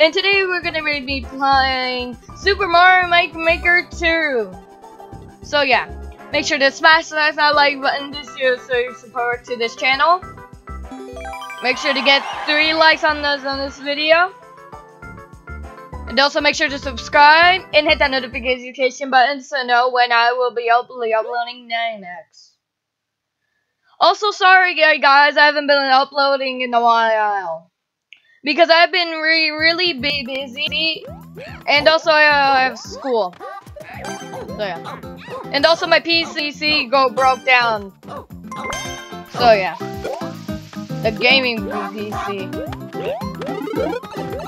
and today we're gonna be playing Super Mario Maker 2. So yeah, make sure to smash that like button to show your support to this channel. Make sure to get three likes on this on this video. And also make sure to subscribe and hit that notification button to know when I will be uploading next. Also, sorry guys, I haven't been uploading in a while. Because I've been re really be busy. And also I uh, have school. So yeah. And also my PCC go broke down. So yeah. The gaming PC.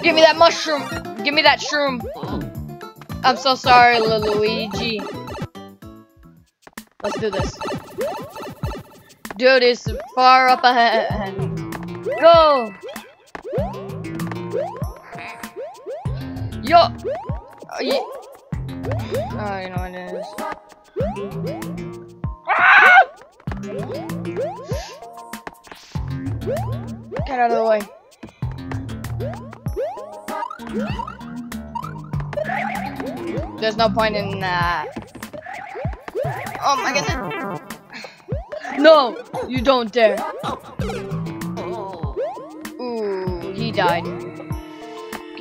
Give me that mushroom. Give me that shroom. I'm so sorry, Luigi. Let's do this. Dude is far up ahead. Go! Yo! Oh, yeah. oh you know what it is. Ah! Get out of the way. There's no point in that. Oh my goodness. No, you don't dare. Ooh, he died.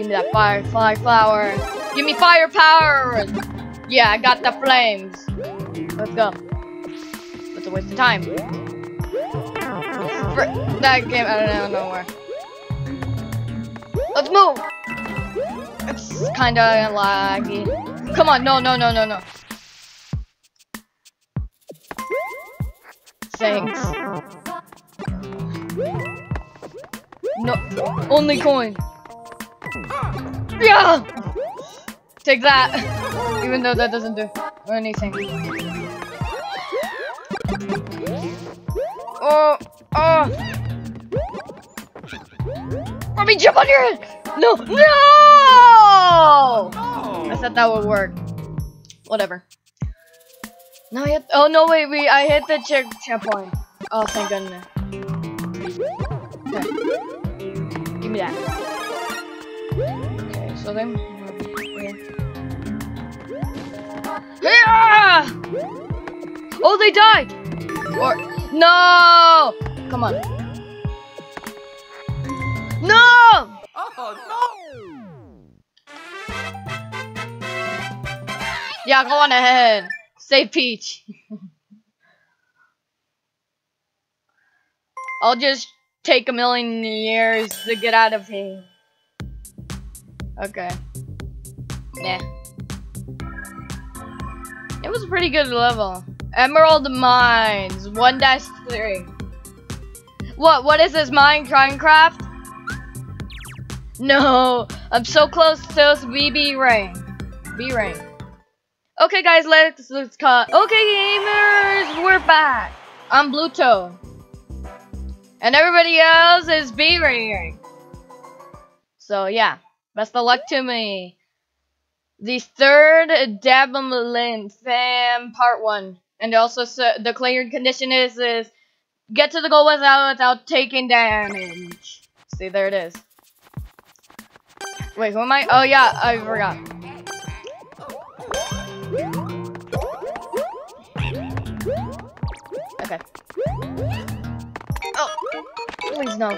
Give me that fire, firefly flower. Give me firepower. Yeah, I got the flames. Let's go. That's a waste of time. For that game I don't of nowhere. Let's move. It's kind of laggy. Come on, no, no, no, no, no. Thanks. No, only coin. Yeah! Take that! Even though that doesn't do anything. Oh, oh! Let me jump on your head! No, no! I thought that would work. Whatever. No, I hit. Oh no, wait, wait! I hit the check checkpoint. Oh, thank goodness. Okay. Give me that. Okay, so then. Yeah! Oh, they died. Or no! Come on. No! Oh no! Yeah, go on ahead. Say Peach. I'll just take a million years to get out of here. Okay. Nah. It was a pretty good level. Emerald Mines 1-3. What? What is this Mine? Minecraft? No, I'm so close to BB rank. B rank. Okay, guys, let's let's cut. Okay, gamers, we're back. I'm Bluto, and everybody else is B rank. So yeah, best of luck to me. The third Dabbling Fam Part One, and also so the cleared condition is is get to the goal without without taking damage. See, there it is. Wait, who am I? Oh yeah, I forgot. Okay. Oh, please no.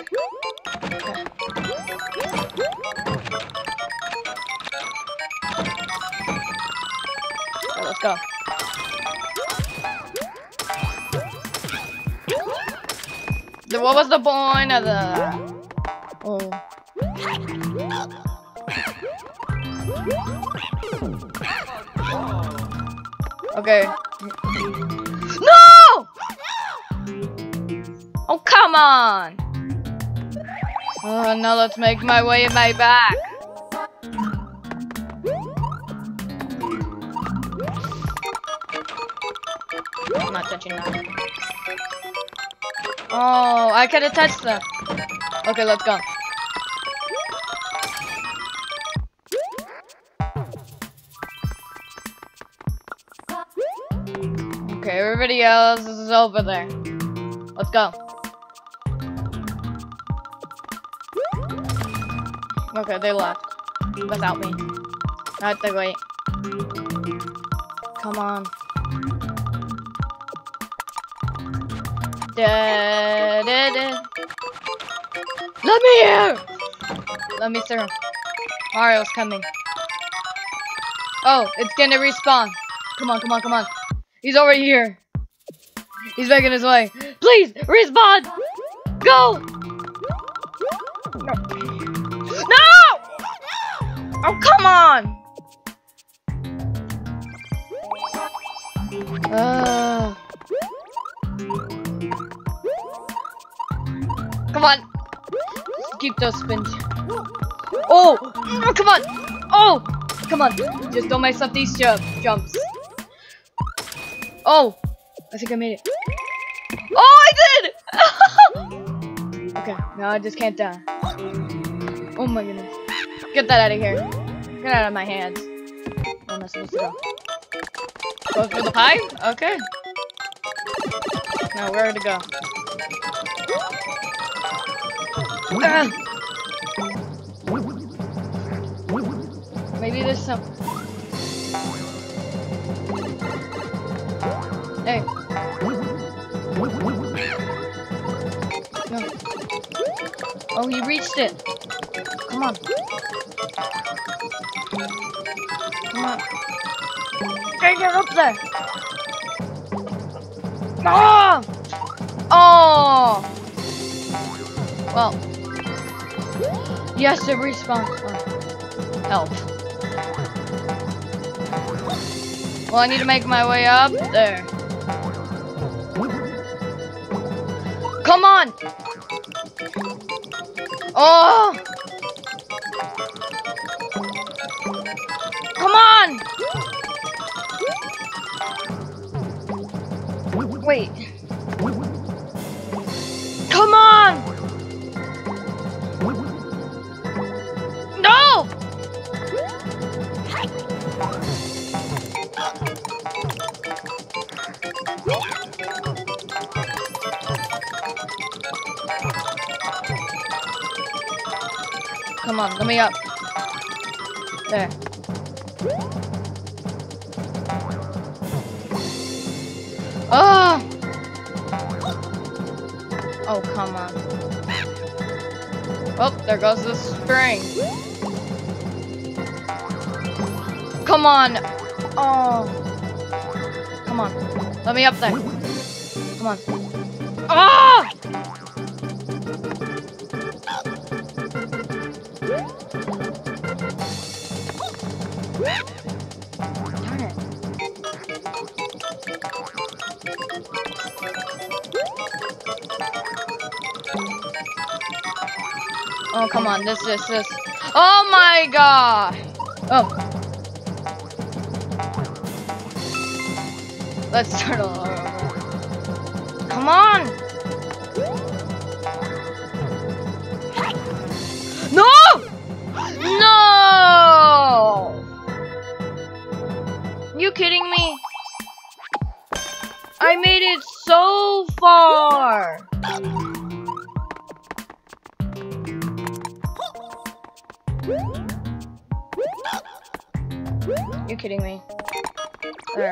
What was the point of the? Oh. Okay. No! Oh, come on! Oh, now let's make my way in my back. I'm not touching that. Oh, I have touched that. Okay, let's go. Okay, everybody else is over there. Let's go. Okay, they left. Without me. I have to wait. Come on. Da, da, da. Let me here! Let me through. Mario's coming. Oh, it's gonna respawn. Come on, come on, come on. He's over here. He's making his way. Please, respawn! Go! No! No! Oh, come on! Uh. Keep those spins. Oh! oh! Come on! Oh! Come on. Just don't mess up these jump jumps. Oh! I think I made it. Oh, I did! okay, now I just can't die. Oh my goodness. Get that out of here. Get out of my hands. Where am supposed to go? Go for the pipe? Okay. Now where to go? Ah! Maybe there's some. Hey. No. Oh, he reached it. Come on. Come on. Get get up there. Oh! Oh! Well. Yes, it respawns. Help. Well, I need to make my way up there. Come on! Oh! Me up. There. Oh! Oh, come on. Oh, there goes the spring. Come on. Oh. Come on. Let me up there. Come on. On. This, this, this. Oh my god. Oh. Let's start all over. Come on. No! No! You kidding me? I made it so far. You kidding me? There.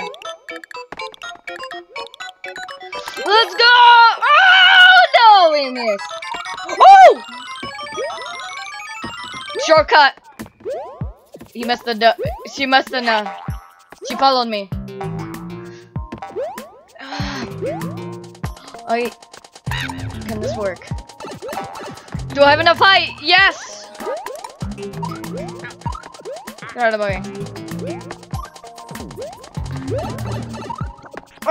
Let's go! Oh no, we missed. Oh! Shortcut. You must have done. She must have known. She followed me. Oh, I. Can this work? Do I have enough height? Yes. Get out of the way.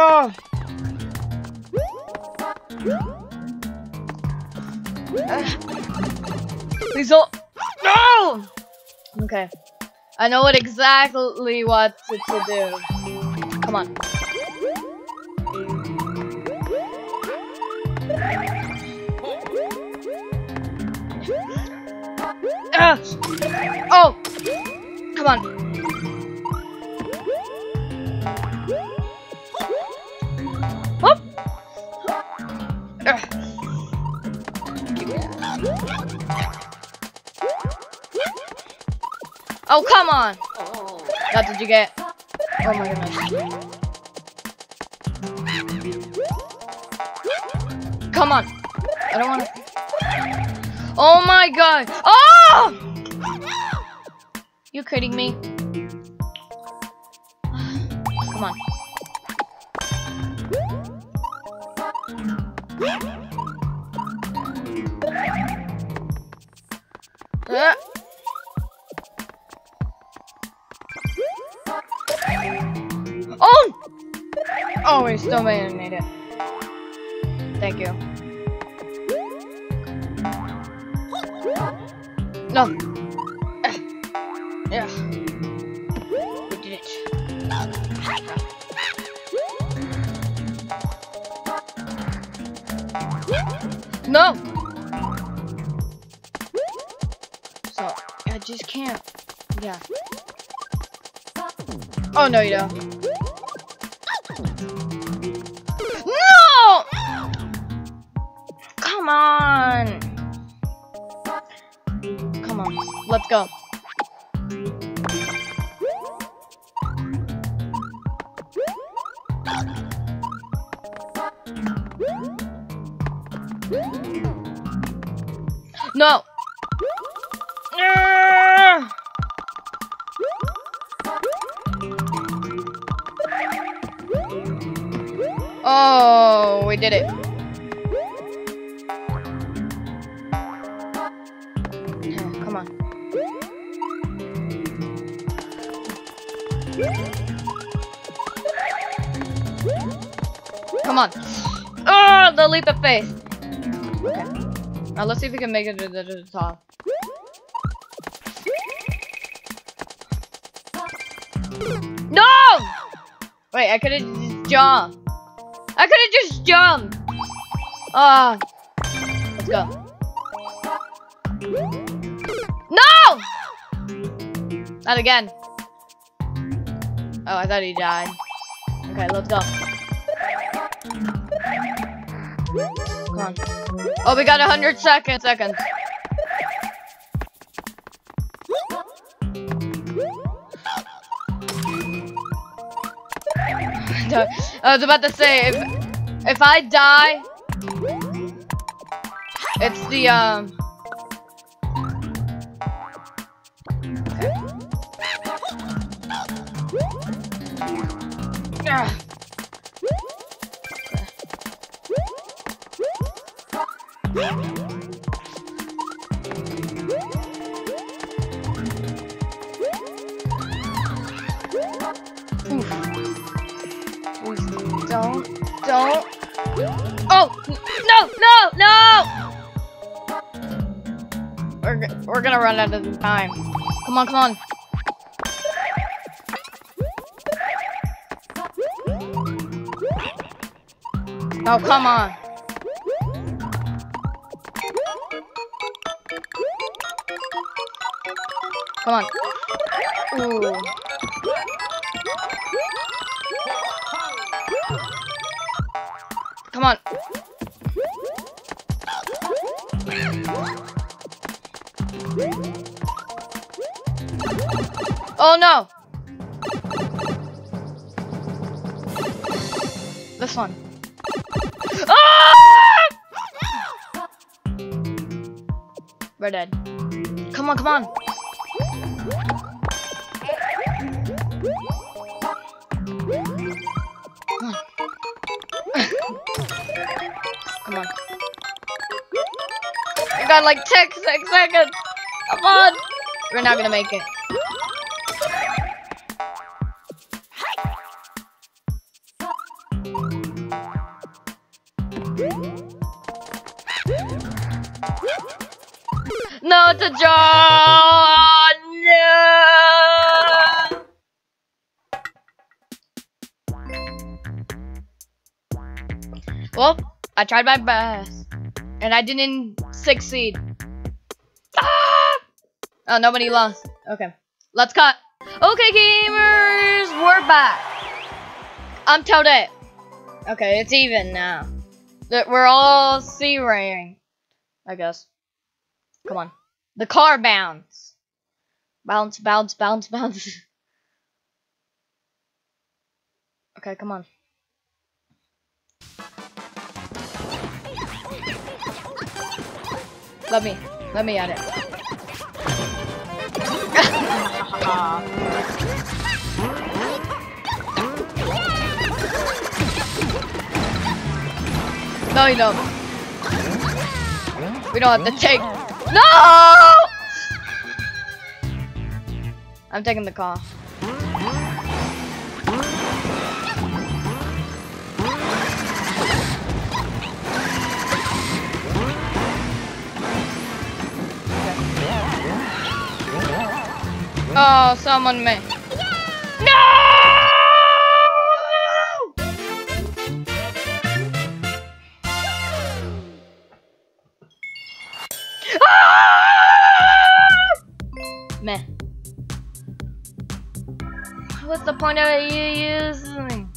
Oh. Please don't. No! Okay. I know what exactly what to, to do. Come on. Ah! Oh! Come on. Oh, come on! What you get. Oh my goodness. Come on. I don't want to. Oh my god. Oh! You kidding me? Come on. Oh, we still made it. Thank you. No. Yeah. We did it. No! So, I just can't. Yeah. Oh, no, you don't. Did it. Come on. Come on. Oh, the leap of faith. Okay. Now let's see if we can make it to the, to the top. No! Wait, I could have just jumped. I could have just jumped. Ah. let's go. No! Not again. Oh, I thought he died. Okay, let's go. Come on. Oh, we got a hundred seconds. Seconds. I was about to say if if I die, it's the um. Okay. Ah. Gonna run out of time. Come on, come on. Oh, come on. Come on. Ooh. Come on. Oh no! This one. Ah! We're dead. Come on, come on. Come on. I got like 10 seconds. Come on. We're not gonna make it. No, to John. No. Well, I tried my best, and I didn't succeed. Oh, nobody lost. Okay, let's cut. Okay, gamers, we're back. I'm Toadette. Okay, it's even now. we're all C rank. I guess. Come on. The car bounce. Bounce, bounce, bounce, bounce. okay, come on. Let me. Let me at it. no, you don't. We don't have to take. No! I'm taking the car. Oh, someone may. No! Ah! Meh. What's the point of you using?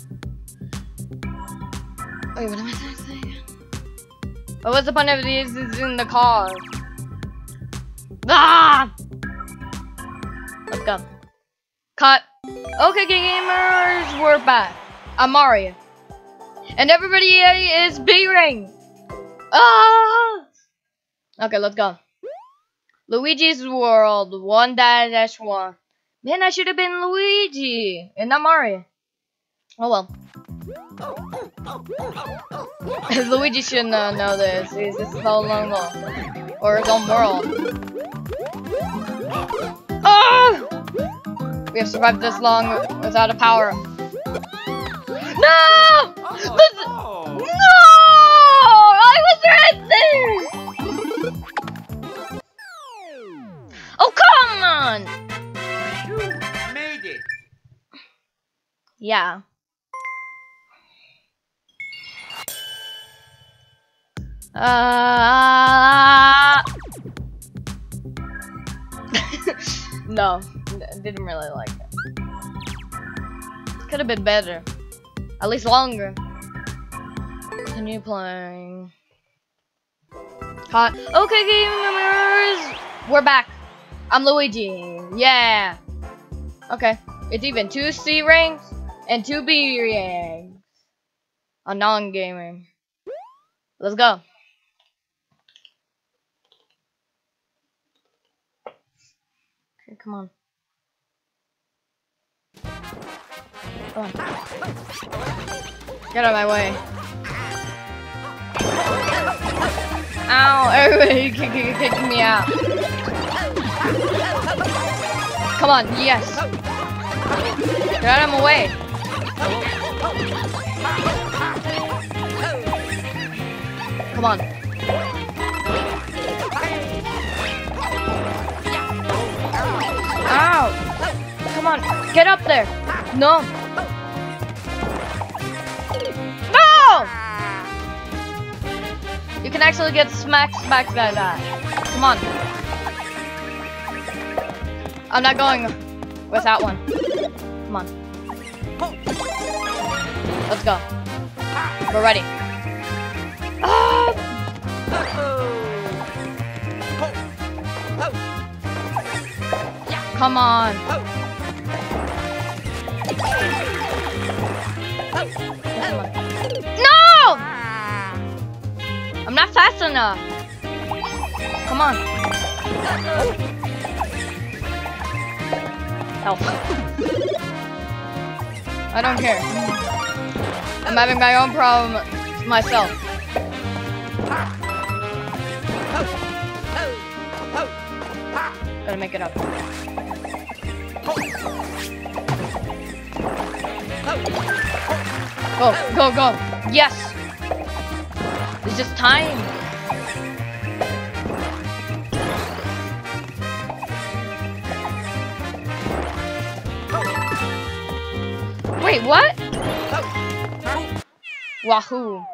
Wait, what am I trying to say? What's the point of using the car? Ah! Cut. Okay, gamers, we're back. I'm Mario. And everybody is B-Ring. Ah! Okay, let's go. Luigi's World 1-1. Man, I should have been Luigi and not Mario. Oh well. Luigi shouldn't uh, know this. He's just so long. Or his own world. Oh! We have survived this long without a power. No! Listen- No! I was right there! Oh, come on! You made it. Yeah. Uh, no, didn't really like it. Could have been better. At least longer. Continue playing. Hot. Okay, gamers! We're back. I'm Luigi. Yeah. Okay. It's even two C ranks and two B ranks. A non-gamer. Let's go. Okay, come on. Come on. Get out of my way. Ow, everybody kicking kicking me out. Come on, yes. Get out of my way. Come on. Ow! Come on, get up there. No. No! Can actually get smacked, smacked by that. Come on. I'm not going with that one. Come on. Let's go. We're ready. Ah! Come on. I'm not fast enough. Come on. Help. I don't care. I'm having my own problem myself. Gotta make it up. Go, go, go. Yes. It's just time. Wait, what? Wahoo.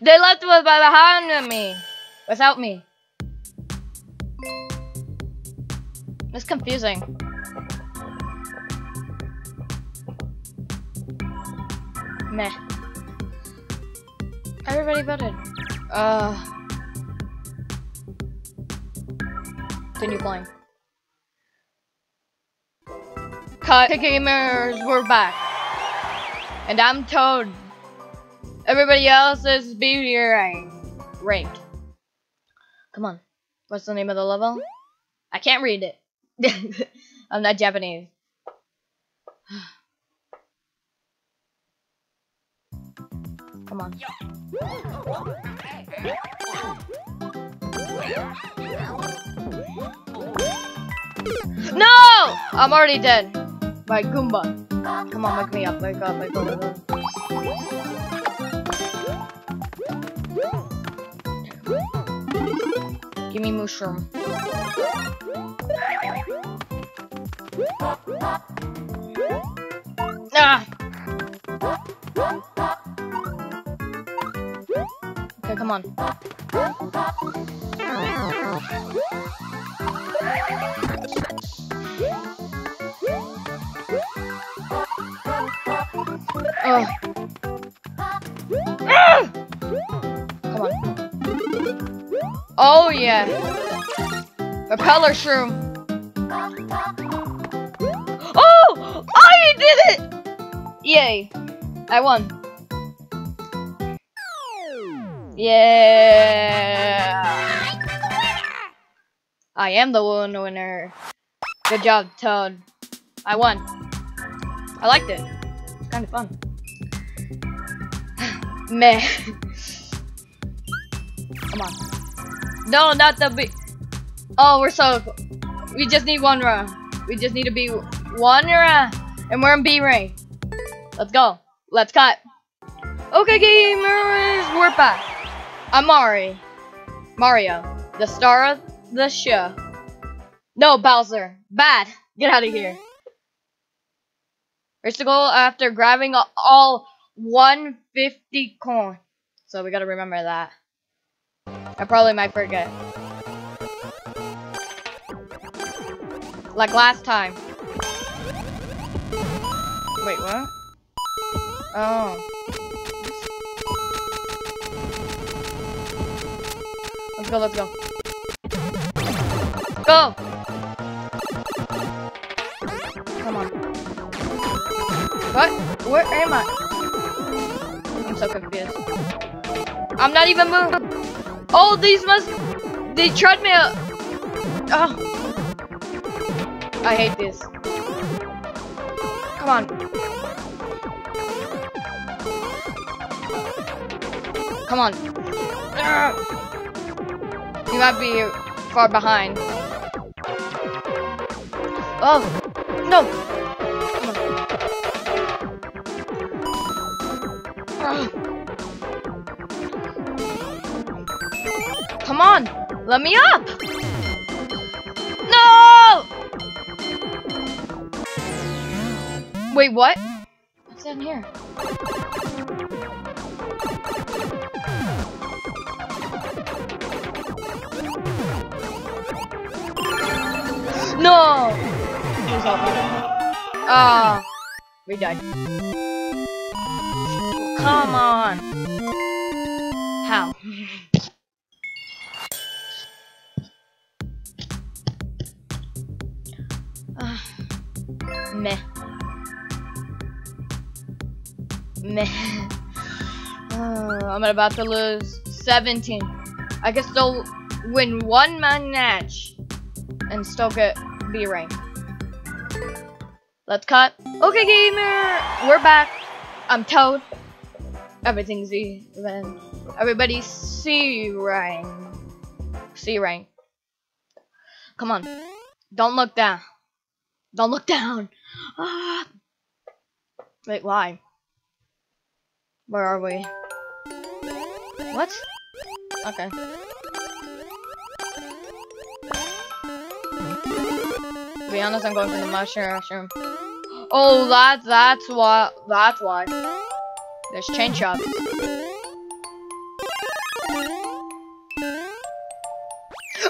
They left with behind me. Without me. It's confusing. Meh. Everybody voted. Uh. Continue playing. Cut gamers, we're back. And I'm Toad. Everybody else is B rank. Rank. Come on. What's the name of the level? I can't read it. I'm not Japanese. Come on. No! I'm already dead. By Goomba. Come on, wake me up, wake up, wake up, wake up. Give me mushroom. Ah! Come on. Oh. Come on. Oh yeah. Propeller shroom. Oh! oh I did it! Yay. I won. Yeah. I am the one winner. Good job, Toad. I won. I liked it. It's kind of fun. Meh. Come on. No, not the big. Oh, we're so. We just need one round. We just need to be one round, and we're in B rank. Let's go. Let's cut. Okay, gamers, we're back. I'm Mario, the star of the show. No, Bowser. Bad. Get out of here. We're to go after grabbing all 150 coin. So we gotta remember that. I probably might forget. Like last time. Wait, what? Oh. Let's go, let's go. Go! Come on. What? Where am I? I'm so confused. I'm not even moving. Oh, these must... They treadmill. Oh. Ah. I hate this. Come on. Come on. Ugh. You might be far behind. Oh, no. Come on, let me up. No! Wait, what? What's in here? Ah, we died. Come on. How? Ah, meh. Meh. Uh, I'm about to lose 17. I can still win one man match and still get B rank. Let's cut. Okay, gamer, we're back. I'm Toad. Everything's even. Everybody C rank. C rank. Come on. Don't look down. Don't look down. Ah. Wait, why? Where are we? What? Okay. To be honest, I'm going for the mushroom. Oh, that, that's why, that's why. There's Chain Chomps.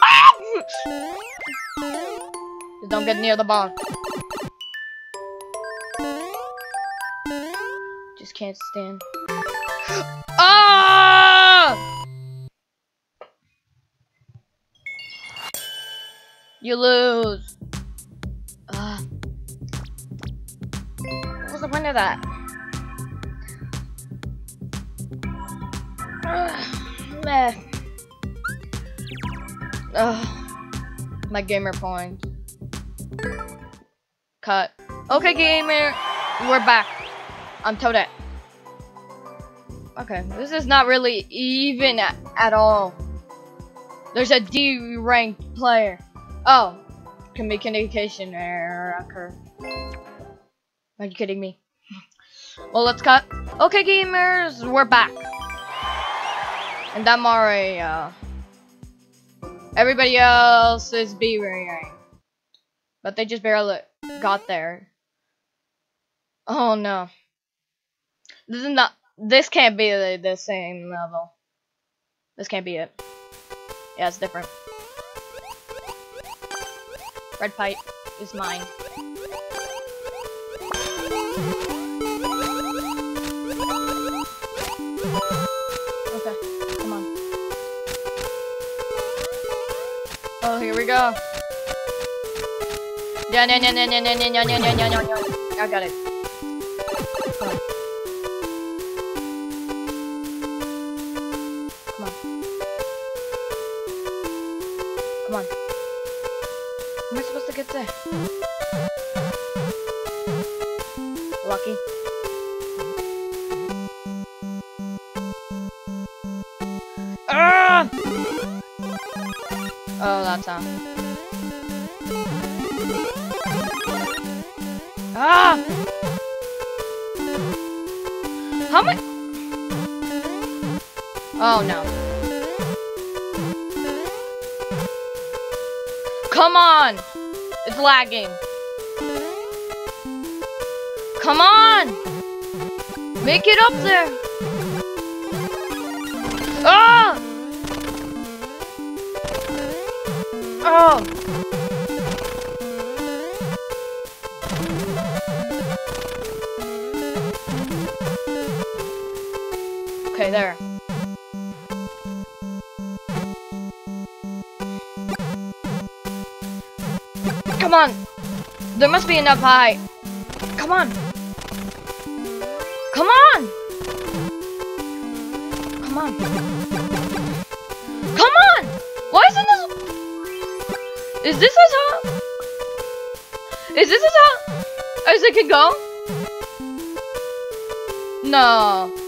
Ah! Don't get near the. Just just can't stand. Ah! You lose. Of that? Ugh, meh. Ugh. My gamer point. Cut. Okay, gamer. We're back. I'm Toadette. Okay, this is not really even at, at all. There's a D ranked player. Oh, communication error occur. Are you kidding me? Well, let's cut. Okay, gamers, we're back. And I'm already, uh, everybody else is B rank. But they just barely got there. Oh no. This is not, this can't be the, the same level. This can't be it. Yeah, it's different. Red pipe is mine. Oh, here we go. Yeah, yeah, yeah, yeah, yeah, yeah, yeah, yeah, yeah, yeah, yeah. I got it. Come on. Come on. Am I supposed to get there? Lucky. Oh, that's how. Ah! How much? Oh no. Come on! It's lagging. Come on! Make it up there! Come on! There must be enough height. Come on! Come on! Come on. Come on! Why isn't this... Is this as high? Is this as high as it can go? No.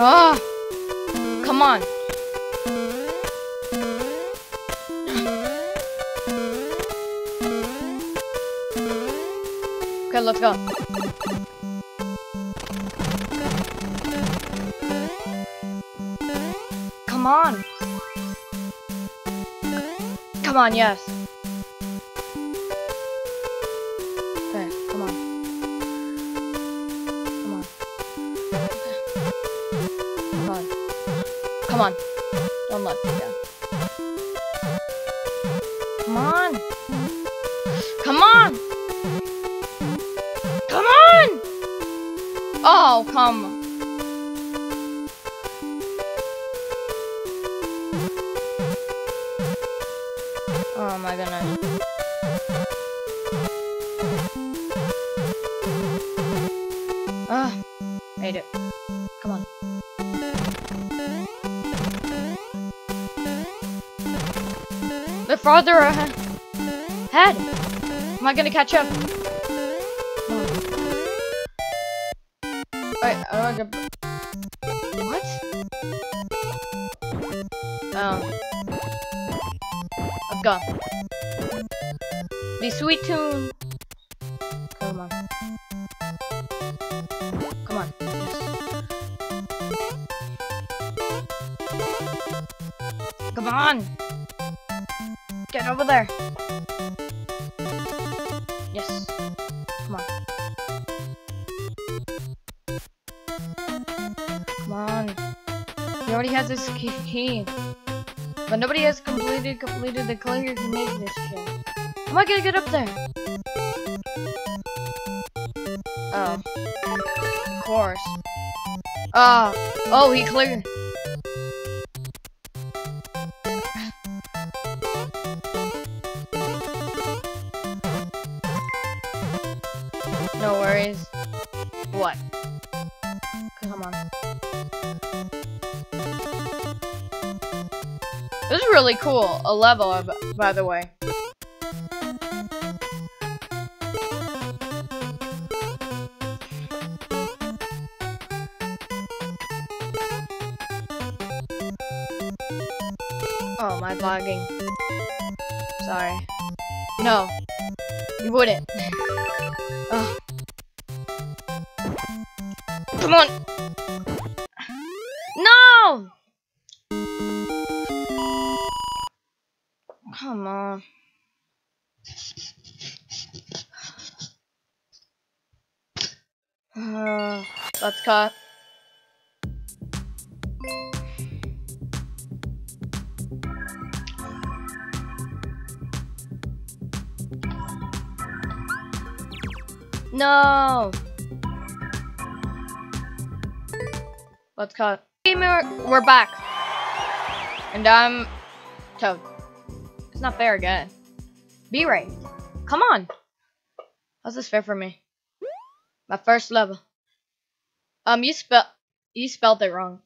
Ah! Come on. Okay, let's go. Come on. Come on, yes. Come on. Don't let me Yeah. Farther ahead. Am I gonna catch up? Wait, I don't get. What? Oh. Let's go. The sweet tune. There. Yes. Come on. Come on. He already has this key. key. But nobody has completed completed the clear to make this shit. How am I gonna get up there? Oh. Of course. Ah. oh, he cleared. No worries. What? Come on. This is really cool. A level, by the way. Oh, my lagging. Sorry. No. You wouldn't. Come on! No! Come on. Uh, let's cut. No. Let's cut. Gamer, we're back. And I'm Toad. It's not fair again. B rate. Come on. How's this fair for me? My first level. Um, you spell you spelled it wrong.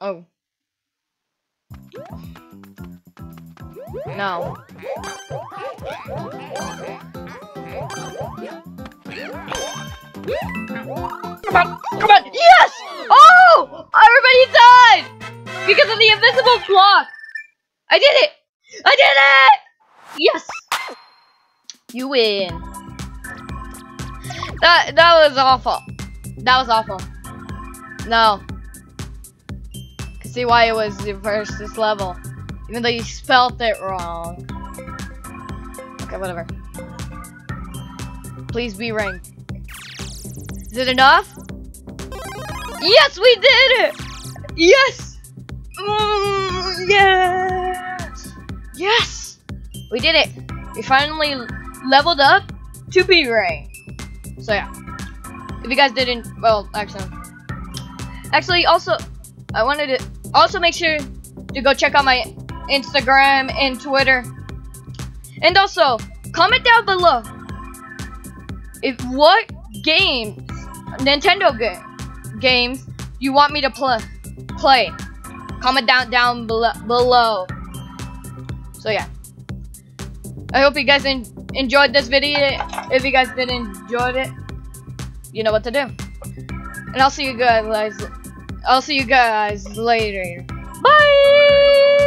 Oh. No. Come on, come on, yes! Oh! Everybody died! Because of the invisible block! I did it! I did it! Yes! You win. That, that was awful. That was awful. No. Can see why it was the first this level. Even though you spelled it wrong. Okay, whatever. Please be ranked. Is it enough? Yes, we did it! Yes! Mm, yes! Yes! We did it! We finally leveled up to B rank. So yeah. If you guys didn't, well, actually, actually, also, I wanted to also make sure to go check out my Instagram and Twitter, and also comment down below if what games, Nintendo game games, you want me to play. Play. Comment down down below. below. So yeah. I hope you guys en enjoyed this video. If you guys did enjoy it, you know what to do. And I'll see you guys. I'll see you guys later. Bye.